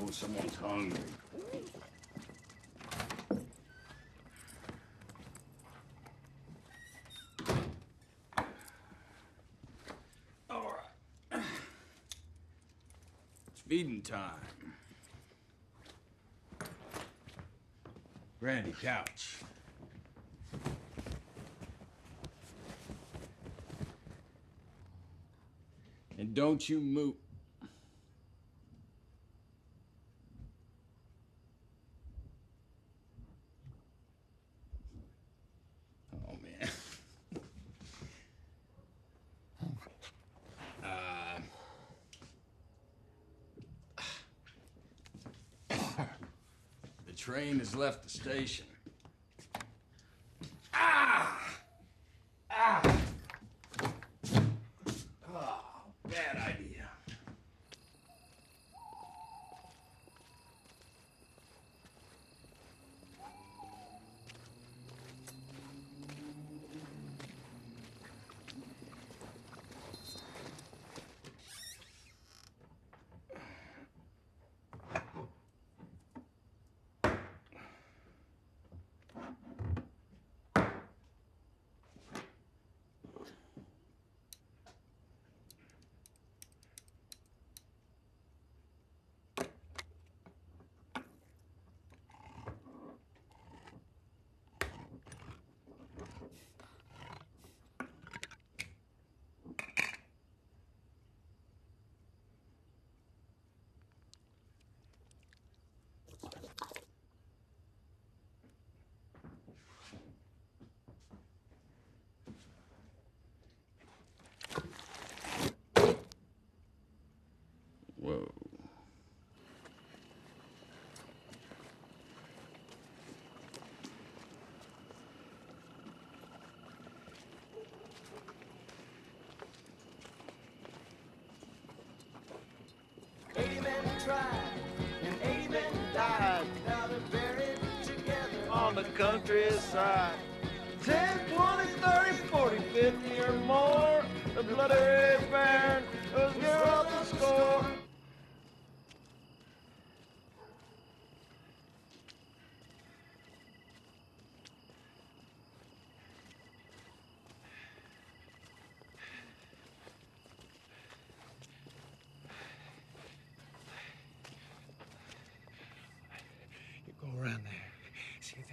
Oh, someone's hungry. All right. It's feeding time. Brandy, couch. And don't you move. Train has left the station. Tried and eighty died. Now they're buried together on the countryside. 10, 20, 30, 40, 50 or more. The bloody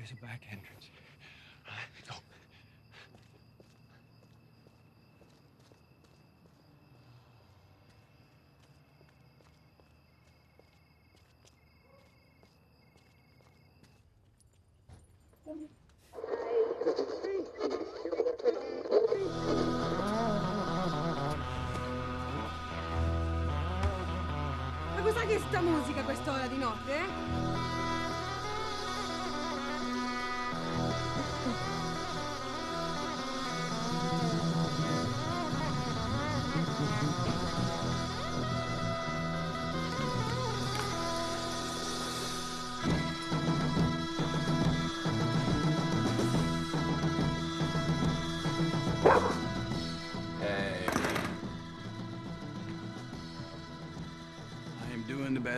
there's a back entrance. Go. Ma cos'è che sta musica a quest'ora di notte? eh?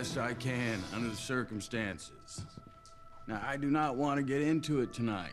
Best I can under the circumstances. Now, I do not want to get into it tonight.